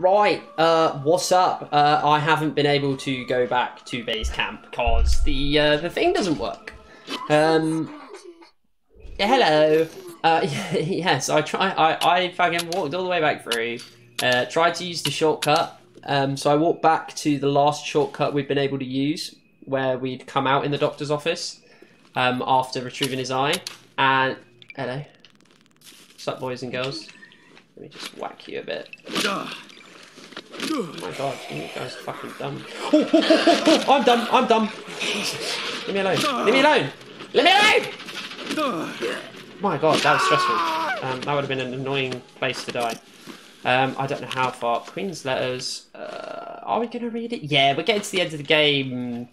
Right, uh, what's up? Uh, I haven't been able to go back to base camp because the uh, the thing doesn't work. Um, hello. Uh, yes, I try. I I fucking walked all the way back through. Uh, tried to use the shortcut. Um, so I walked back to the last shortcut we've been able to use, where we'd come out in the doctor's office um, after retrieving his eye. And hello, what's up, boys and girls? Let me just whack you a bit. Oh my god, you guys are fucking dumb. Oh, oh, oh, oh, oh, I'm dumb, I'm dumb. Leave me alone. Leave me alone. Leave me alone! My god, that was stressful. Um, that would have been an annoying place to die. Um, I don't know how far. Queen's letters. Uh, are we going to read it? Yeah, we're getting to the end of the game.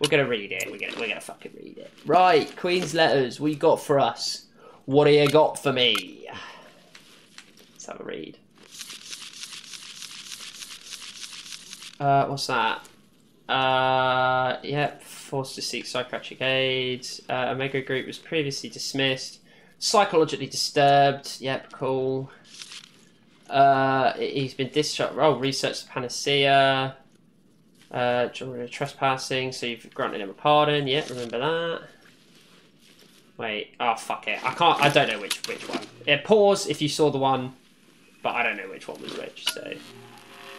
We're going to read it. We're going we're gonna fucking read it. Right, Queen's letters. What you got for us? What do you got for me? Let's have a read. Uh, what's that? Uh, yep, forced to seek psychiatric aid. Uh, Omega Group was previously dismissed. Psychologically disturbed. Yep, cool. Uh, he's been discharged. Oh, research the panacea. Uh, trespassing. So you've granted him a pardon. Yep, remember that. Wait. Oh fuck it. I can't. I don't know which which one. It pause if you saw the one, but I don't know which one was which. So,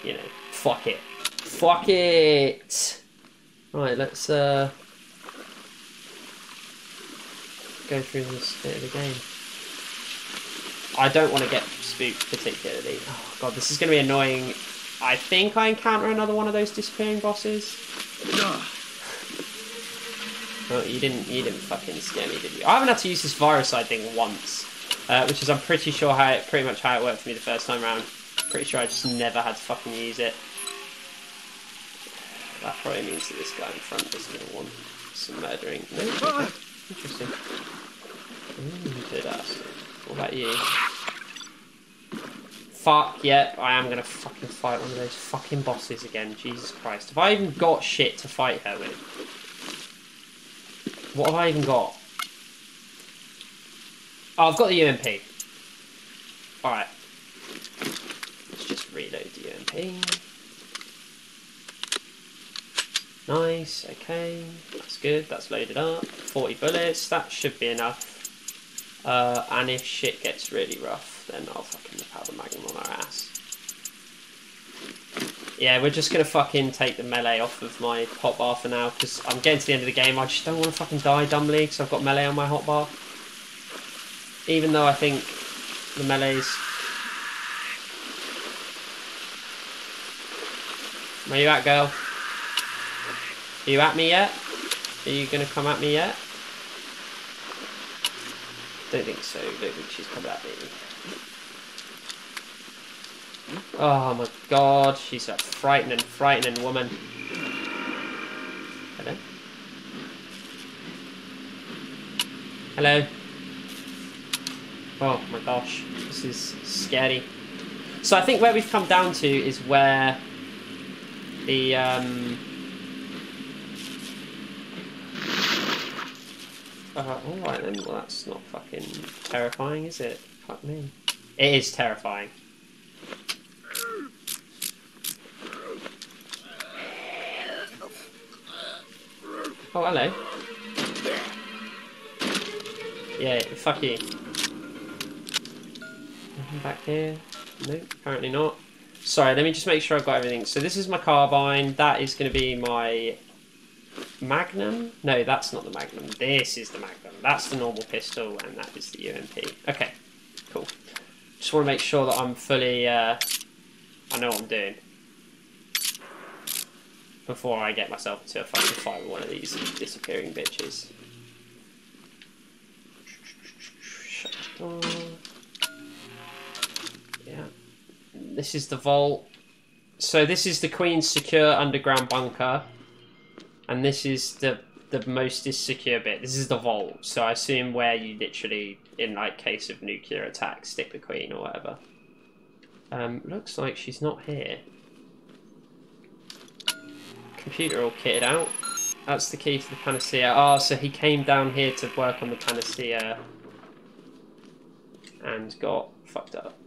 you know, fuck it. Fuck it. Right, let's uh go through this bit of the game. I don't want to get spooked particularly. Oh god, this is going to be annoying. I think I encounter another one of those disappearing bosses. Well, you didn't. You didn't fucking scare me, did you? I haven't had to use this viricide thing once, uh, which is I'm pretty sure how it, pretty much how it worked for me the first time around. Pretty sure I just never had to fucking use it. That probably means that this guy in front is going to want some murdering. Oh, no? Okay. Interesting. Ooh, good ass. What about you? Fuck, yep, I am going to fucking fight one of those fucking bosses again. Jesus Christ. Have I even got shit to fight her with? What have I even got? Oh, I've got the UMP. Alright. Let's just reload the UMP. Nice, okay, that's good, that's loaded up. 40 bullets, that should be enough. Uh, and if shit gets really rough, then I'll fucking out the magnum on our ass. Yeah, we're just gonna fucking take the melee off of my hotbar for now, because I'm getting to the end of the game, I just don't want to fucking die dumbly, because I've got melee on my hotbar. Even though I think the melee's... Where you at, girl? Are you at me yet? Are you going to come at me yet? Don't think so. Don't think she's coming at me. Oh my god, she's a frightening, frightening woman. Hello? Hello? Oh my gosh, this is scary. So I think where we've come down to is where the um, Uh, alright then, well that's not fucking terrifying, is it? Fuck me. It is terrifying. Oh, hello. Yeah, fuck you. Nothing back here? Nope, apparently not. Sorry, let me just make sure I've got everything. So this is my carbine, that is going to be my Magnum? No, that's not the Magnum. This is the Magnum. That's the normal pistol, and that is the UMP. Okay, cool. Just want to make sure that I'm fully, uh, I know what I'm doing. Before I get myself into a fucking fight with one of these disappearing bitches. Shut the door. Yeah. This is the vault. So this is the Queen's secure underground bunker and this is the the most secure bit. This is the vault, so I assume where you literally, in like case of nuclear attack, stick the queen or whatever. Um, looks like she's not here. Computer all kitted out. That's the key to the panacea. Oh, so he came down here to work on the panacea and got fucked up.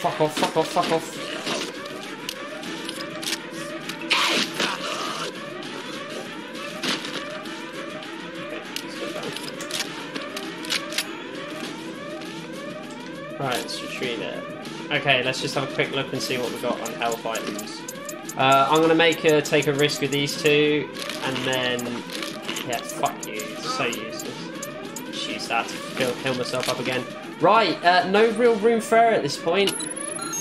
Fuck off, fuck off, fuck off. Right, let's retreat it. Okay, let's just have a quick look and see what we've got on health items. Uh, I'm gonna make a take a risk with these two, and then yeah, fuck you, so useless. Use that to kill, kill myself up again. Right, uh, no real room for error at this point.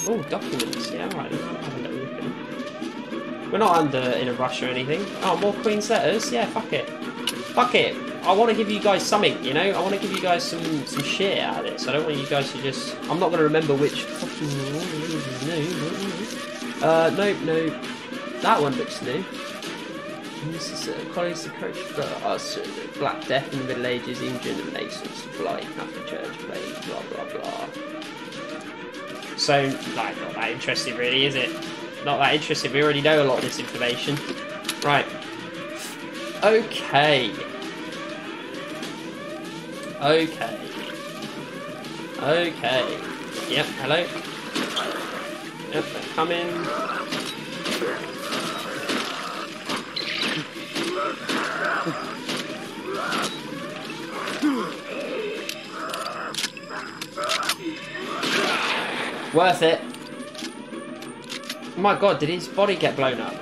Oh, documents. Yeah, right. We're not under in a rush or anything. Oh, more Queen's letters. Yeah, fuck it. Fuck it. I want to give you guys something, you know? I want to give you guys some some shit out of this. I don't want you guys to just... I'm not going to remember which fucking... Uh, no, no. That one looks new. This is uh, colleagues approach for us, Black Death in the Middle Ages, England, and Renaissance, Blight, Catholic Church, blah, blah, blah. So, like, not that interesting really, is it? Not that interesting, we already know a lot of this information. Right. Okay. Okay. Okay. Yep, hello. Yep, they're coming. Worth it. Oh my god, did his body get blown up?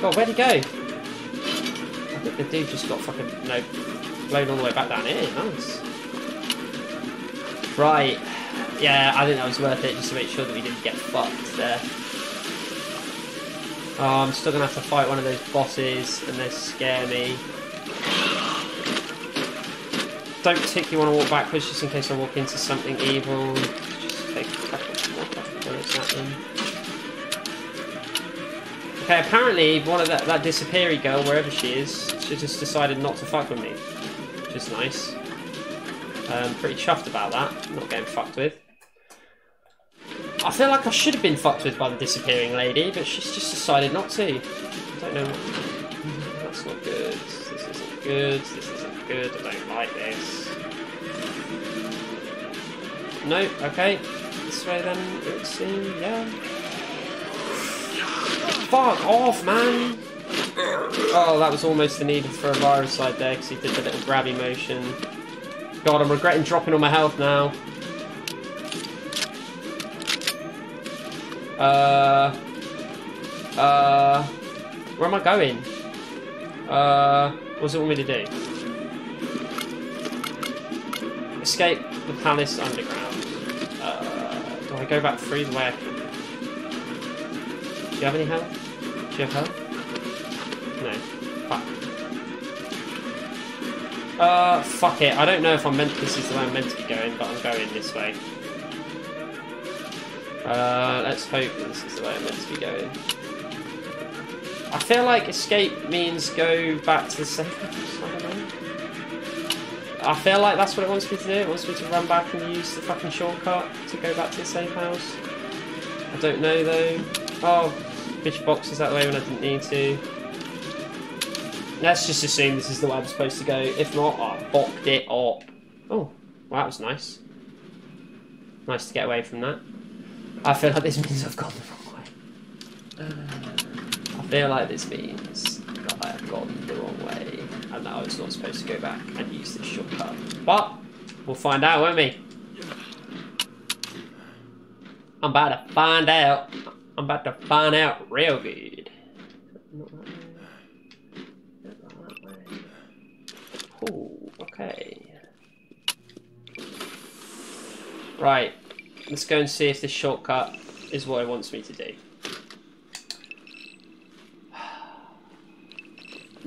God, where'd he go? I think the dude just got fucking, no, blown all the way back down here. Nice. Right. Yeah, I think that was worth it just to make sure that we didn't get fucked there. Oh, I'm still gonna have to fight one of those bosses and they scare me. Don't particularly want to walk backwards just in case I walk into something evil. Just take a couple more fucking bullets at them. Okay, apparently one of that, that disappeary girl, wherever she is, she just decided not to fuck with me. Which is nice. Um, pretty chuffed about that, not getting fucked with. I feel like I should have been fucked with by the disappearing lady, but she's just decided not to. I don't know. That's not good. This isn't good. This isn't good. I don't like this. No, okay. This way then, it would seem, yeah. Fuck off, man! Oh, that was almost the needed for a viricide there, because he did the little grabby motion. God, I'm regretting dropping all my health now. Uh... Uh... Where am I going? Uh... What does it want me to do? Escape the palace underground. Go back through the way I can? Do you have any health? Do you have health? No. Fuck. Uh, fuck it. I don't know if I'm meant. This is the way I'm meant to be going, but I'm going this way. Uh, let's hope this is the way I'm meant to be going. I feel like escape means go back to the house. I feel like that's what it wants me to do. It wants me to run back and use the fucking shortcut to go back to the safe house. I don't know though. Oh, bitch box is that way when I didn't need to. Let's just assume this is the way I'm supposed to go. If not, I bocked it up. Oh, well, that was nice. Nice to get away from that. I feel like this means I've gone the wrong way. I feel like this means that I have gone the I was not supposed to go back and use this shortcut. But we'll find out, won't we? I'm about to find out. I'm about to find out real good. Oh, okay. Right. Let's go and see if this shortcut is what it wants me to do.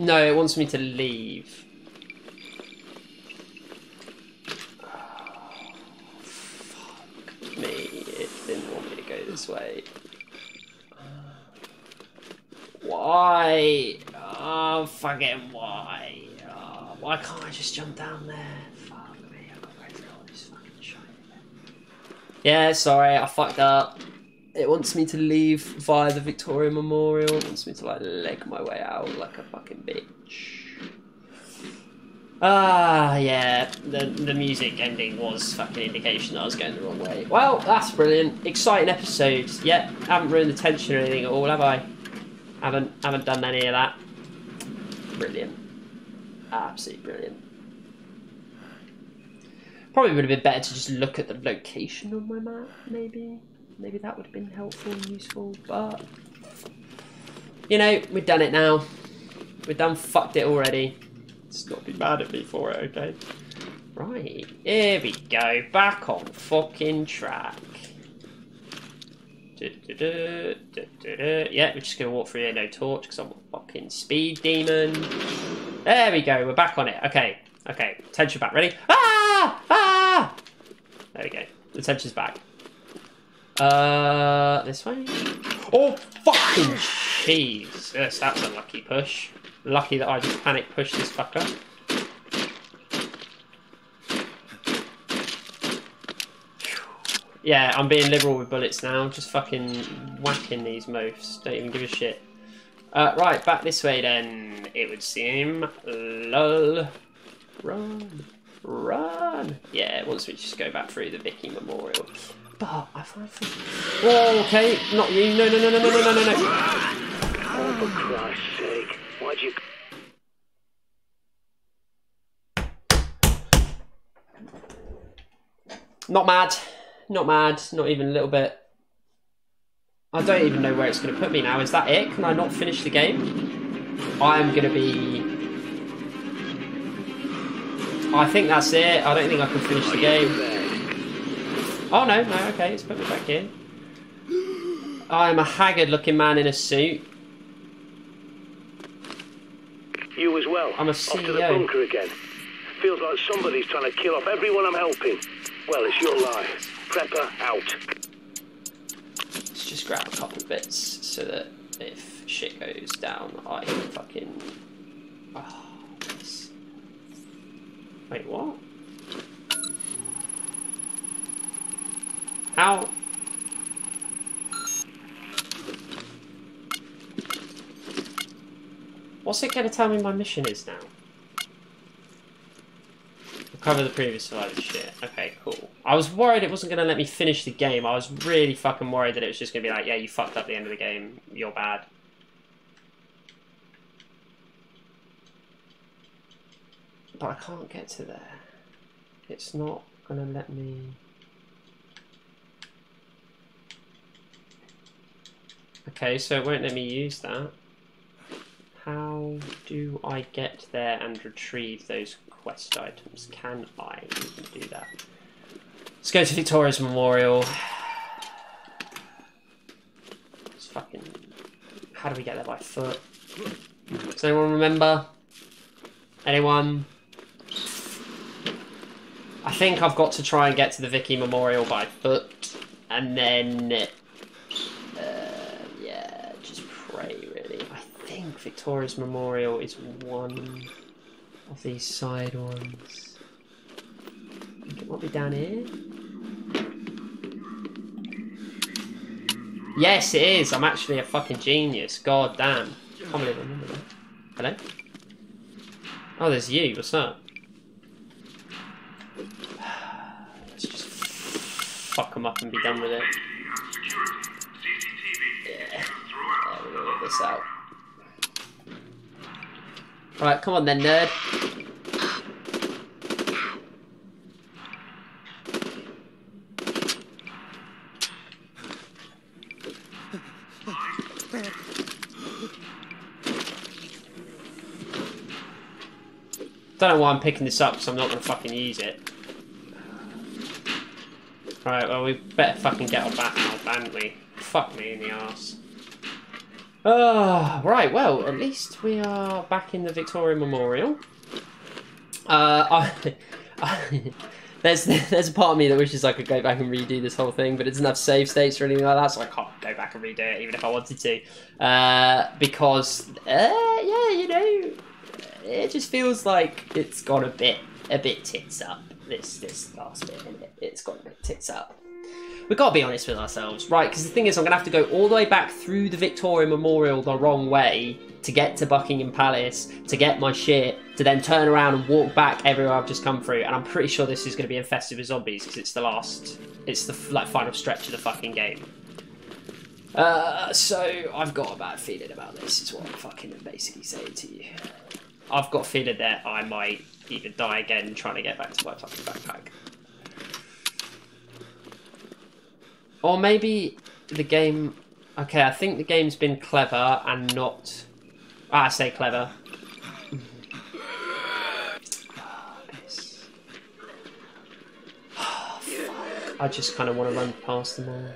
No, it wants me to leave. Fuck me. It didn't want me to go this way. Why? Ah, oh, fucking why? Oh, why can't I just jump down there? Fuck me, I've got to go through all this fucking shit. Yeah, sorry, I fucked up. It wants me to leave via the Victoria Memorial. It wants me to like leg my way out like a fucking bitch. Ah, yeah, the, the music ending was fucking indication that I was going the wrong way. Well, that's brilliant. Exciting episode. Yeah, haven't ruined the tension or anything at all, have I? Haven't, haven't done any of that. Brilliant. Absolutely brilliant. Probably would have been better to just look at the location on my map, maybe. Maybe that would have been helpful and useful, but... You know, we've done it now. We've done fucked it already. Let's not be mad at me for it, okay? Right, here we go. Back on fucking track. Yeah, we're just going to walk through here, no torch, because I'm a fucking speed demon. There we go, we're back on it. Okay, okay, tension back. Ready? Ah! Ah! There we go. The tension's back. Uh, this way? Oh, fucking Jesus, that's a lucky push. Lucky that I just panic pushed this fucker. Yeah, I'm being liberal with bullets now. Just fucking whacking these moves. Don't even give a shit. Uh, right, back this way then, it would seem. Lol. Run. Run. Yeah, once we just go back through the Vicky Memorial. But I find... Oh, okay. Not you. No, no, no, no, no, no, no, no. Oh, for Christ's sake. Why'd you... Not mad. Not mad. Not even a little bit. I don't even know where it's going to put me now. Is that it? Can I not finish the game? I'm going to be... I think that's it. I don't think I can finish the game. Oh, no. No, okay. It's put me back in. I'm a haggard looking man in a suit. You as well. I'm a CEO. Off to the bunker again. Feels like somebody's trying to kill off everyone I'm helping. Well, it's your life. Prepper out. Let's just grab a couple bits so that if shit goes down, I can fucking. Oh, Wait, what? How? What's it going to tell me my mission is now? Recover the previous survivor shit. Okay, cool. I was worried it wasn't going to let me finish the game. I was really fucking worried that it was just going to be like, yeah, you fucked up the end of the game. You're bad. But I can't get to there. It's not going to let me... Okay, so it won't let me use that. How do I get there and retrieve those quest items? Can I even do that? Let's go to Victoria's Memorial. It's fucking. How do we get there by foot? Does anyone remember? Anyone? I think I've got to try and get to the Vicky Memorial by foot, and then. Uh, yeah, just pray really. I think Victoria's Memorial is one of these side ones. I think it might be down here. Yes, it is. I'm actually a fucking genius. God damn. Can't believe I remember that. Hello? Oh, there's you. What's up? Let's just fuck them up and be done with it. Yeah. Yeah, we'll work this out. Alright, come on then, nerd. Don't know why I'm picking this up, so I'm not gonna fucking use it. Right, well we better fucking get on back now, hadn't we? Fuck me in the arse. Ah, right, well, at least we are back in the Victoria Memorial. Uh, I, there's there's a part of me that wishes I could go back and redo this whole thing, but it doesn't have save states or anything like that, so I can't go back and redo it even if I wanted to. Uh, because, uh, yeah, you know, it just feels like it's got a bit a bit tits up. This this last bit, innit? it's got a bit tits up. We've got to be honest with ourselves, right? Because the thing is, I'm going to have to go all the way back through the Victoria Memorial the wrong way to get to Buckingham Palace, to get my shit, to then turn around and walk back everywhere I've just come through. And I'm pretty sure this is going to be infested with zombies because it's the last, it's the like final stretch of the fucking game. Uh, so I've got a bad feeling about this. Is what I'm fucking basically saying to you. I've got a feeling that I might even die again trying to get back to my fucking backpack. Or maybe the game. Okay, I think the game's been clever and not. Ah, I say clever. I just kind of want to run past them all.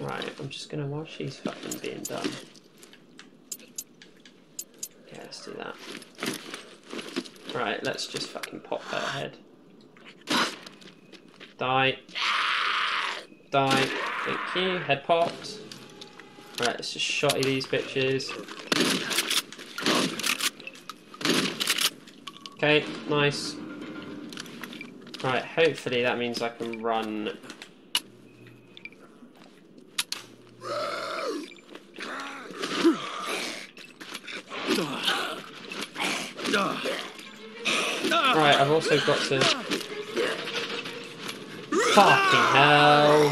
Right, I'm just gonna watch these fucking being done. Yeah, let's do that. Right, let's just fucking pop her head. Die. Die. Thank you. Head popped. Right, let's just shotty these bitches. Okay, nice. Right, hopefully that means I can run Right, I've also got to... Fucking hell!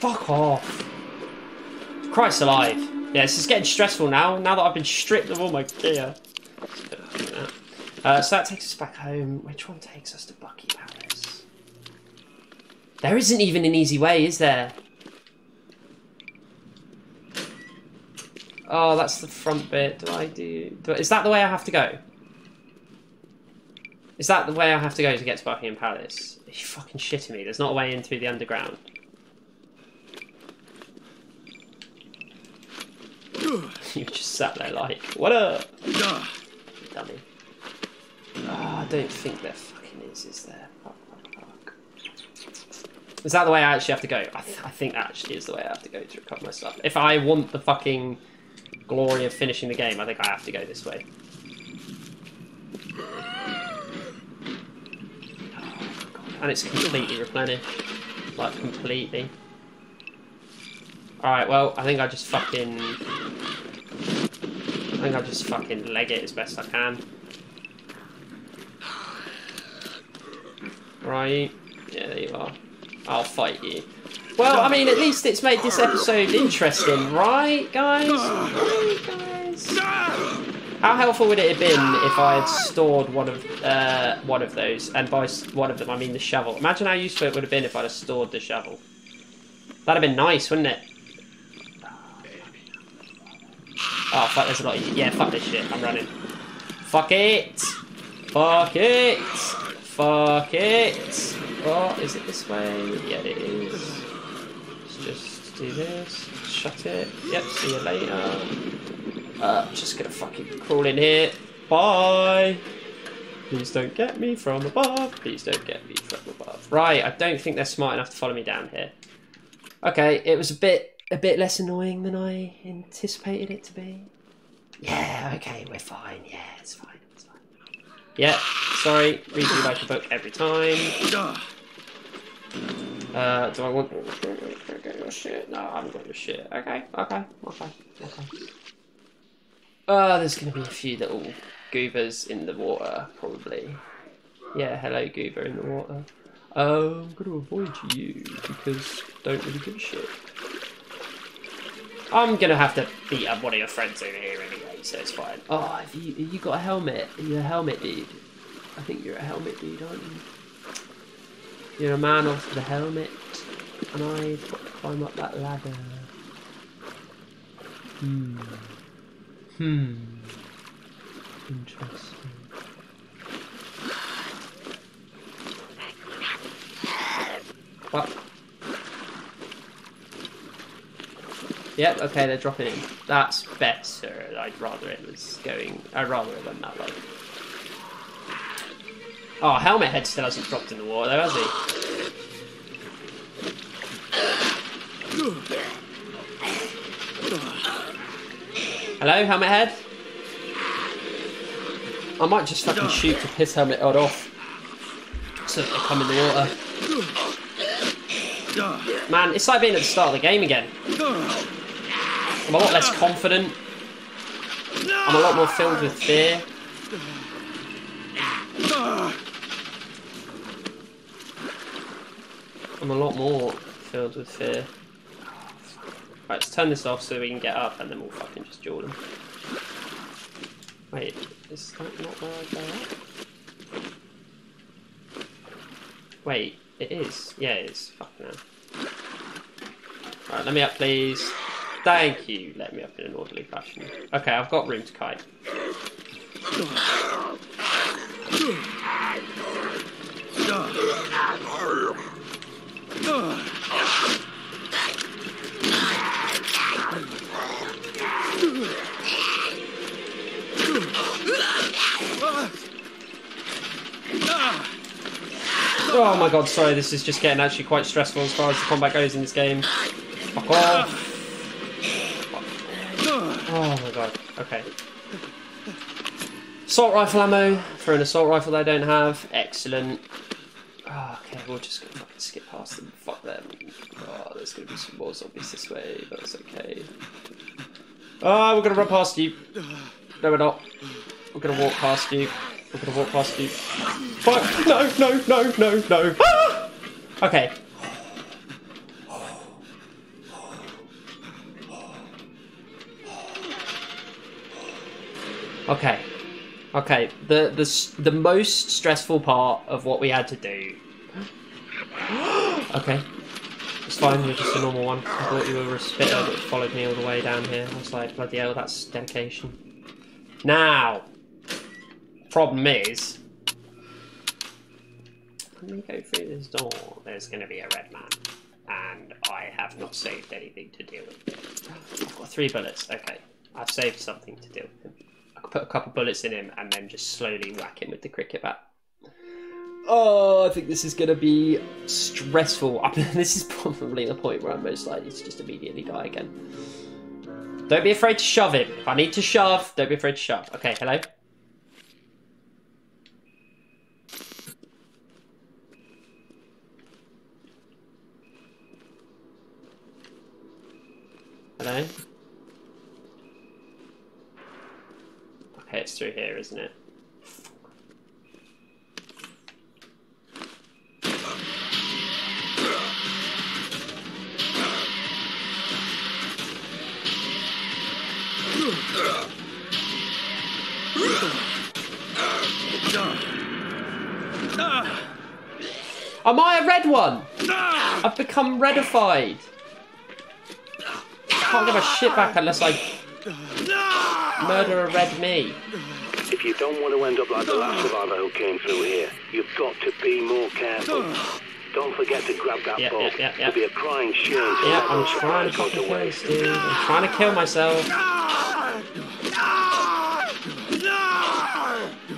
Fuck off! Christ alive! Yeah, this is getting stressful now, now that I've been stripped of all my gear. Uh, so that takes us back home. Which one takes us to Bucky Palace? There isn't even an easy way, is there? Oh, that's the front bit. Do I do, do... Is that the way I have to go? Is that the way I have to go to get to Buckingham Palace? Are you fucking shitting me? There's not a way in through the underground. you just sat there like, what up? Dummy. Oh, I don't think there fucking is, is there? Is that the way I actually have to go? I, th I think that actually is the way I have to go to recover my stuff. If I want the fucking glory of finishing the game, I think I have to go this way. and it's completely replenished. Like, completely. Alright, well, I think I just fucking... I think I just fucking leg it as best I can. Right. Yeah, there you are. I'll fight you. Well, I mean, at least it's made this episode interesting, right, guys? Right, guys? How helpful would it have been if I had stored one of uh, one of those, and by one of them I mean the shovel? Imagine how useful it would have been if I'd have stored the shovel. That'd have been nice, wouldn't it? Oh fuck, there's a lot. Of, yeah, fuck this shit. I'm running. Fuck it. Fuck it. Fuck it. Oh, is it this way? Yeah, it is. Just do this. Shut it. Yep, see you later. Uh, just gonna fucking crawl in here. Bye! Please don't get me from above. Please don't get me from above. Right, I don't think they're smart enough to follow me down here. Okay, it was a bit a bit less annoying than I anticipated it to be. Yeah, okay, we're fine. Yeah, it's fine. It's fine. Yeah, sorry. Read you like a book every time. Uh, do I want to your shit? No, I haven't got your shit. Okay, okay, okay, okay. Uh, there's going to be a few little goobers in the water, probably. Yeah, hello goober in the water. Uh, I'm going to avoid you because don't really give a shit. I'm going to have to beat up one of your friends over here anyway, so it's fine. Oh, have you, have you got a helmet? Are you a helmet dude? I think you're a helmet dude, aren't you? You're a man of the helmet, and I've got to climb up that ladder. Hmm. Hmm. Interesting. What? Yep, okay, they're dropping in. That's better. I'd rather it was going... I'd rather it went that way. Oh, Helmet Head still hasn't dropped in the water though, has he? Hello, helmet head? I might just fucking shoot to piss helmet head off. So they come in the water. Man, it's like being at the start of the game again. I'm a lot less confident. I'm a lot more filled with fear. I'm a lot more filled with fear. Right, let's turn this off so we can get up and then we'll fucking just duel them. Wait, is that not where I go up? Wait, it is. Yeah, it is. Fuck now. Right, let me up, please. Thank you. Let me up in an orderly fashion. Okay, I've got room to kite. Oh my god, sorry, this is just getting actually quite stressful as far as the combat goes in this game. Fuck off. Oh my god, okay. Assault rifle ammo for an assault rifle I don't have. Excellent. Oh, okay, we'll just fucking skip past them. Them. Oh, there's gonna be some more zombies this way, but it's okay. Oh, we're gonna run past you. No, we're not. We're gonna walk past you. We're gonna walk past you. Fuck! No, no, no, no, no. Ah! Okay. Okay. Okay. The the the most stressful part of what we had to do. okay. It's fine. You're just a normal one. I thought you were a spitter that followed me all the way down here. I was like, bloody hell, that's dedication. Now, problem is, when we go through this door, there's going to be a red man, and I have not saved anything to deal with. I've got three bullets. Okay, I've saved something to deal with him. I could put a couple bullets in him and then just slowly whack him with the cricket bat. Oh, I think this is going to be stressful. This is probably the point where I'm most likely to just immediately die again. Don't be afraid to shove him. If I need to shove, don't be afraid to shove. Okay, hello? Hello? Okay, it's through here, isn't it? Become redified. I can't get my shit back unless I murder a red me. If you don't want to end up like the last survivor who came through here, you've got to be more careful. Don't forget to grab that Yeah, bow. yeah, yeah, yeah. It'll be a crying shame Yeah, I'm trying to supplies fucking go to waste. dude. I'm trying to kill myself.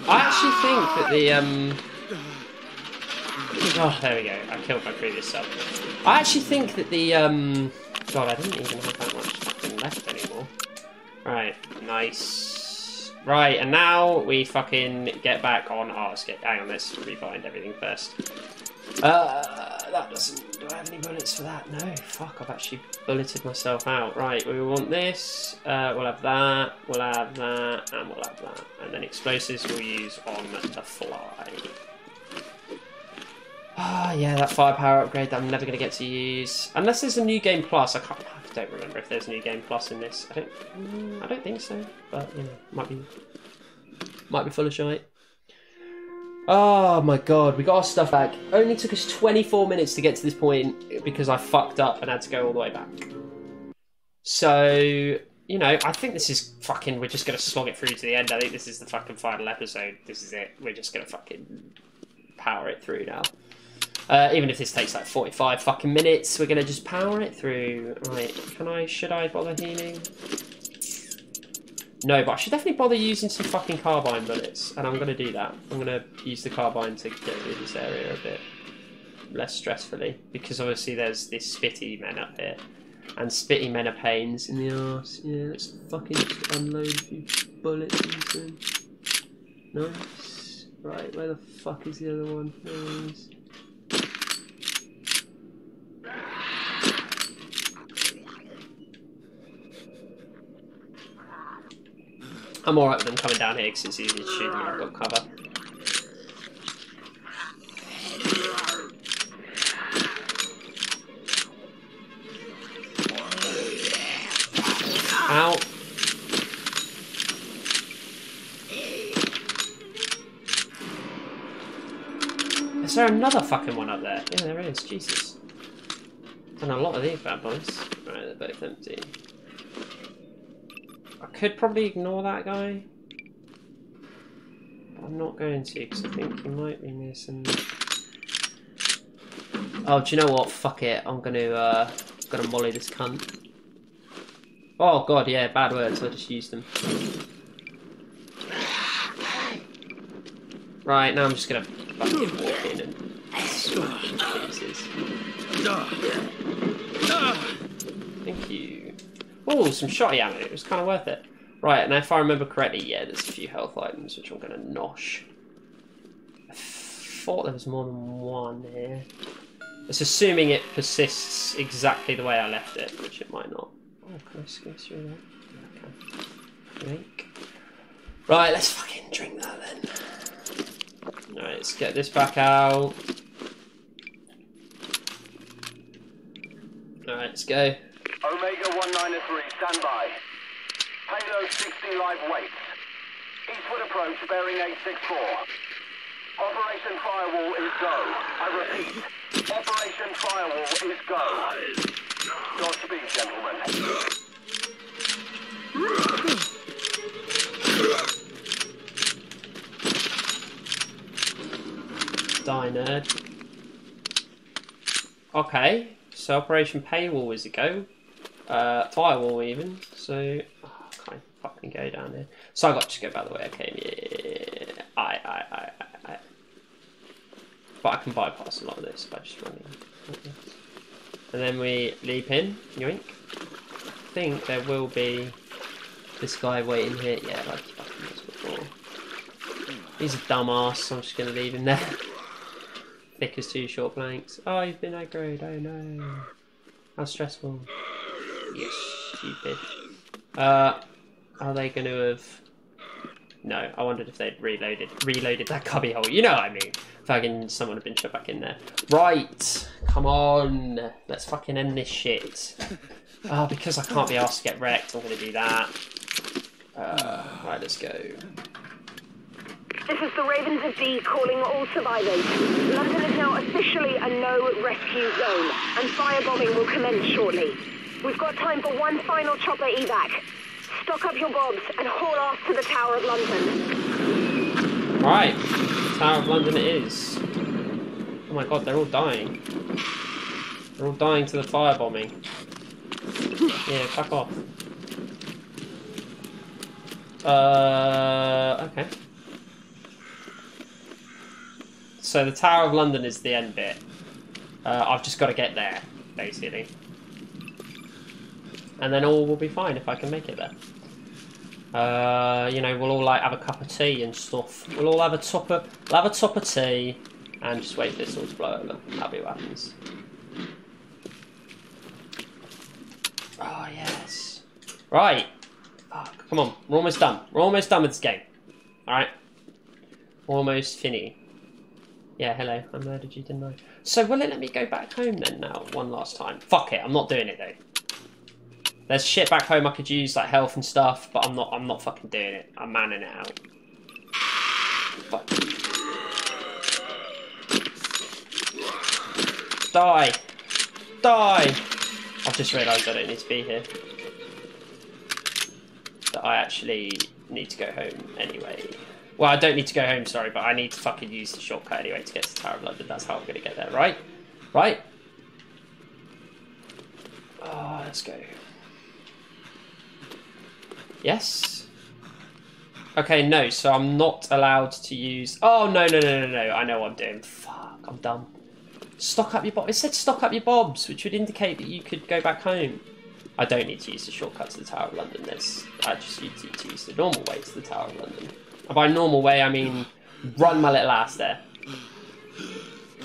I actually think that the um. Oh, there we go. I killed my previous self. I actually think that the um. God, I didn't even have that much fucking left anymore. Right, nice. Right, and now we fucking get back on our escape. Hang on, let's rebind everything first. Uh, that doesn't. Do I have any bullets for that? No. Fuck, I've actually bulleted myself out. Right, we want this. Uh, we'll have that. We'll have that, and we'll have that. And then explosives we'll use on the fly. Ah, yeah, that firepower upgrade that I'm never going to get to use. Unless there's a new game plus. I can't. I don't remember if there's a new game plus in this. I don't. I don't think so. But you know, might be. Might be full of shite. Oh my god, we got our stuff back. Only took us 24 minutes to get to this point because I fucked up and had to go all the way back. So, you know, I think this is fucking. We're just gonna slog it through to the end. I think this is the fucking final episode. This is it. We're just gonna fucking power it through now. Uh, even if this takes like 45 fucking minutes, we're gonna just power it through. Right, can I, should I bother healing? No, but I should definitely bother using some fucking carbine bullets, and I'm gonna do that. I'm gonna use the carbine to get through this area a bit less stressfully, because obviously there's this spitty men up here. And spitty men are pains in the arse. Yeah, let's fucking unload a few bullets into him. Nice. Right, where the fuck is the other one? I'm alright with them coming down here because it's easy to shoot them and I've got cover. Ow. Is there another fucking one up there? Yeah, there is. Jesus. Done a lot of these bad boys. Right, they're both empty. I could probably ignore that guy. But I'm not going to because I think he might be missing. Oh, do you know what? Fuck it. I'm gonna uh, gonna molly this cunt. Oh god, yeah, bad words. I just used them. Right now, I'm just gonna fucking walk in and smash pieces. Thank you. Oh, some shotty ammo. It was kind of worth it. Right, and if I remember correctly, yeah, there's a few health items which I'm going to nosh. I thought there was more than one here. It's assuming it persists exactly the way I left it, which it might not. Oh, can I squeeze through that? Can. Drink. Right, let's fucking drink that then. Alright, let's get this back out. Alright, let's go. Omega 193, stand by. Payload 60 live weights. Eastward approach bearing 864. Operation Firewall is go. I repeat, Operation Firewall is go. Godspeed, gentlemen. Die, nerd. Okay, so Operation Paywall is a go. Uh, firewall even. So oh, I can't fucking go down here. So I got to go back the way I came. Yeah, I, I, I, I, I. But I can bypass a lot of this by just running. And then we leap in. Yoink. I think there will be this guy waiting here. Yeah, like fucking was before. He's a dumbass, so I'm just gonna leave him there. Thick as two short blanks. Oh, you've been aggroed. Oh no. How stressful. You stupid. Uh, are they going to have? No, I wondered if they'd reloaded reloaded that cubbyhole. You know what I mean? Fucking someone had been shut back in there. Right, come on, let's fucking end this shit. Oh, because I can't be asked to get wrecked, I'm gonna do that. Uh, right, let's go. This is the Ravens of Dee calling all survivors. London is now officially a no rescue zone, and firebombing will commence shortly. We've got time for one final chopper evac. Stock up your bobs and haul off to the Tower of London. Right, Tower of London it is. Oh my god, they're all dying. They're all dying to the firebombing. Yeah, fuck off. Uh, okay. So the Tower of London is the end bit. Uh, I've just got to get there, basically. And then all will be fine if I can make it there. Uh, you know, we'll all like have a cup of tea and stuff. We'll all have a top of, we'll have a top of tea and just wait for this all to blow over. That'll be what happens. Oh yes. Right. Fuck. Come on. We're almost done. We're almost done with this game. Alright. Almost finny. Yeah, hello. I murdered you, didn't I? So will it let me go back home then now, one last time? Fuck it, I'm not doing it though. There's shit back home I could use, like health and stuff, but I'm not I'm not fucking doing it. I'm manning it out. Fuck. Die! Die! I've just realised I don't need to be here. That I actually need to go home anyway. Well, I don't need to go home, sorry, but I need to fucking use the shortcut anyway to get to Tower of London. That's how I'm going to get there, right? Right? Oh, let's go. Yes? Okay, no, so I'm not allowed to use... Oh, no, no, no, no, no, I know what I'm doing. Fuck, I'm dumb. Stock up your bobs. It said stock up your bobs, which would indicate that you could go back home. I don't need to use the shortcut to the Tower of London. There's I just need to, to use the normal way to the Tower of London. And by normal way, I mean run my little ass there.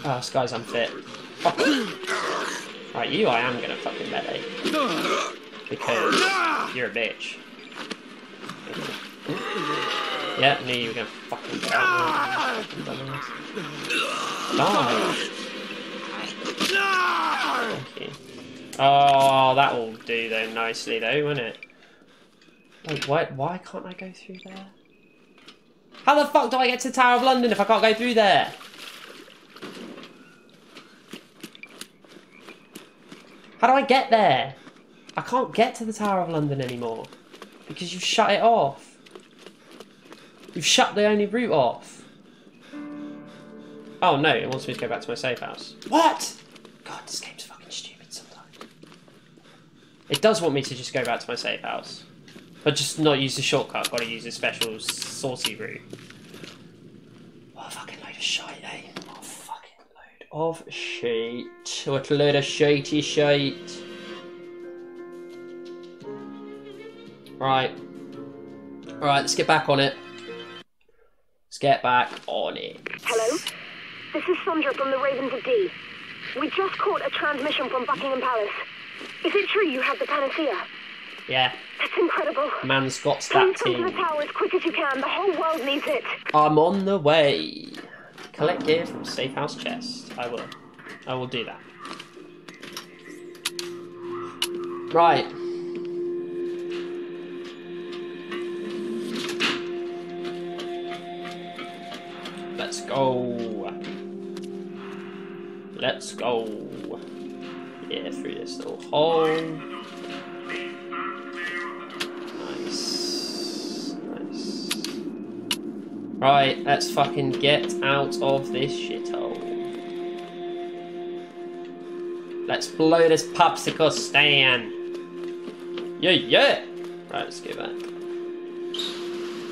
Oh, this guy's unfit. Right, you I am gonna fucking melee. Because you're a bitch. Yeah, knew you were gonna fucking. Die. You. Oh, that will do though nicely though, won't it? Wait, what? Why can't I go through there? How the fuck do I get to the Tower of London if I can't go through there? How do I get there? I can't get to the Tower of London anymore. Because you've shut it off. You've shut the only route off. Oh no, it wants me to go back to my safe house. What? God, this game's fucking stupid sometimes. It does want me to just go back to my safe house. But just not use the shortcut, gotta use a special saucy route. What a fucking load of shite, eh? What a fucking load of shit. What a load of shitey shite. Right. Alright, let's get back on it. Let's get back on it. Hello? This is Sandra from the Ravens of Dee. We just caught a transmission from Buckingham Palace. Is it true you have the panacea? Yeah, That's incredible. man's got Please that come to the tower as quick as you can. The whole world needs it. I'm on the way. Collect gear from safe house chest. I will. I will do that. Right. Go. Let's go. Yeah, through this little hole. Nice. Nice. Right, let's fucking get out of this shithole. Let's blow this popsicle stand. Yeah, yeah. Right, let's go back.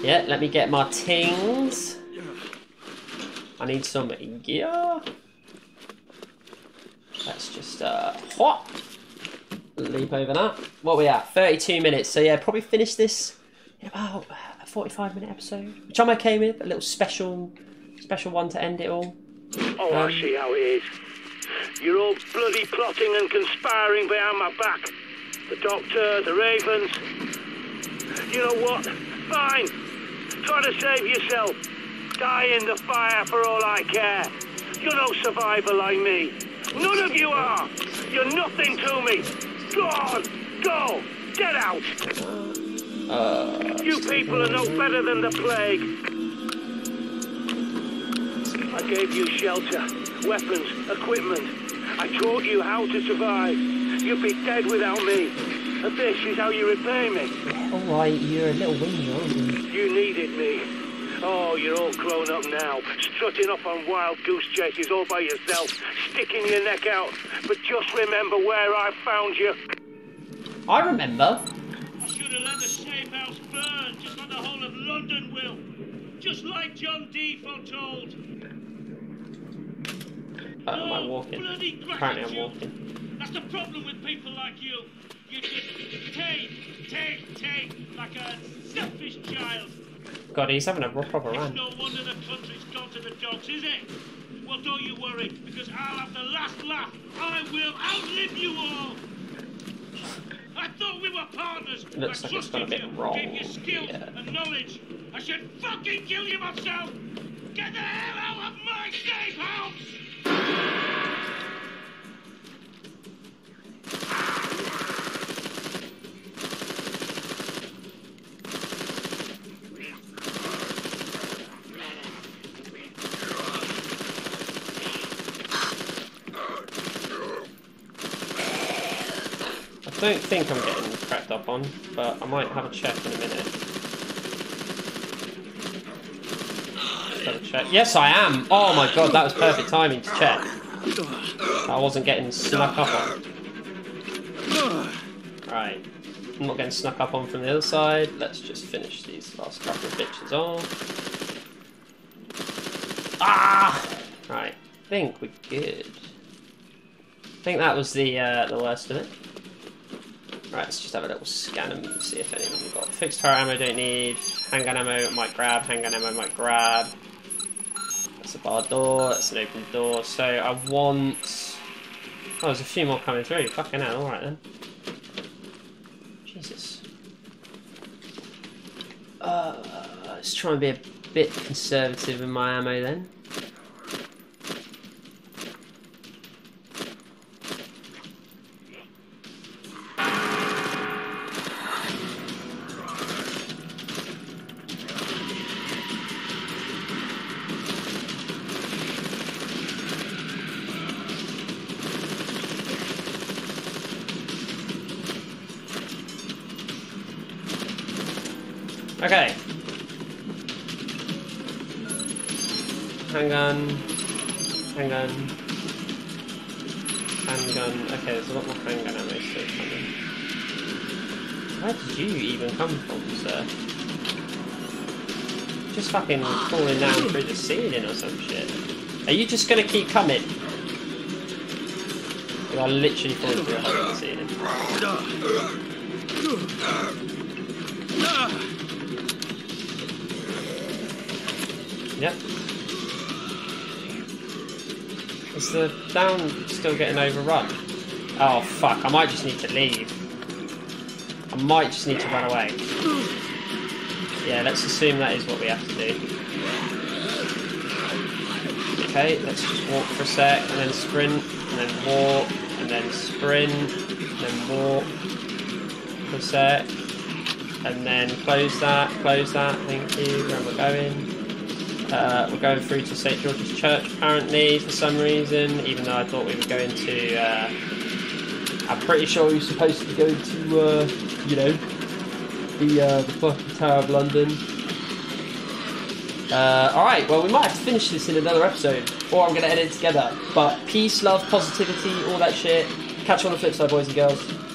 Yeah, let me get my tings. I need some gear. Let's just uh hop. Leap over that. What are we at? 32 minutes. So yeah, probably finish this in about a 45 minute episode, which I'm okay with. A little special, special one to end it all. Oh, Um, I see how it is. You're all bloody plotting and conspiring behind my back. The Doctor, the Ravens. You know what? Fine. Try to save yourself. Die in the fire for all I care. You're no survivor like me. None of you are. You're nothing to me. Go on. Go. Get out. Uh, You people are no better than the plague. I gave you shelter, weapons, equipment. I taught you how to survive. You'd be dead without me. And this is how you repay me. alright, you're a little you? You needed me. Oh, you're all grown up now, strutting off on wild goose chases all by yourself, sticking your neck out. But just remember where I found you. I remember. I should have let the safe house burn, just like the whole of London will. Just like John Dee foretold. Uh, am I No walking? bloody Apparently I'm gratitude. walking. That's the problem with people like you. You just take, take, take, like a selfish child. God, he's having a proper It's no wonder the country's gone to the dogs, is it? Well, don't you worry, because I'll have the last laugh. I will outlive you all. I thought we were partners. Looks I like it's trusted gone a bit you, wrong gave you skills here. and knowledge. I should fucking kill you myself. Get the hell out of my safe house! Don't think I'm getting cracked up on, but I might have a check in a minute. Have a check. Yes, I am. Oh my god, that was perfect timing to check. I wasn't getting snuck up on. Right. I'm not getting snuck up on from the other side. Let's just finish these last couple of bitches off. Ah! Right. I think we're good. I think that was the uh, the worst of it. Right, let's just have a little scan and see if anyone have got fixed fire ammo. Don't need handgun ammo. Might grab handgun ammo. Might grab. That's a bar door. That's an open door. So I want. Oh, there's a few more coming through. Fucking hell. All right then. Jesus. Uh, let's try and be a bit conservative in my ammo then. Just fucking falling down through the ceiling or some shit. Are you just gonna keep coming? You are literally falling through the ceiling. Yep. Is the down still getting overrun? Oh fuck, I might just need to leave. I might just need to run away. Yeah, let's assume that is what we have to do. Okay, let's just walk for a sec, and then sprint, and then walk, and then sprint, and then walk for a sec, and then close that, close that, thank you, where I going? Uh, we're going through to St George's Church apparently for some reason, even though I thought we were going to. Uh, I'm pretty sure we were supposed to going to, uh, you know, the uh, the fucking Tower of London. Uh, all right, well we might have to finish this in another episode, or I'm going to edit it together. But peace, love, positivity, all that shit. Catch you on the flip side, boys and girls.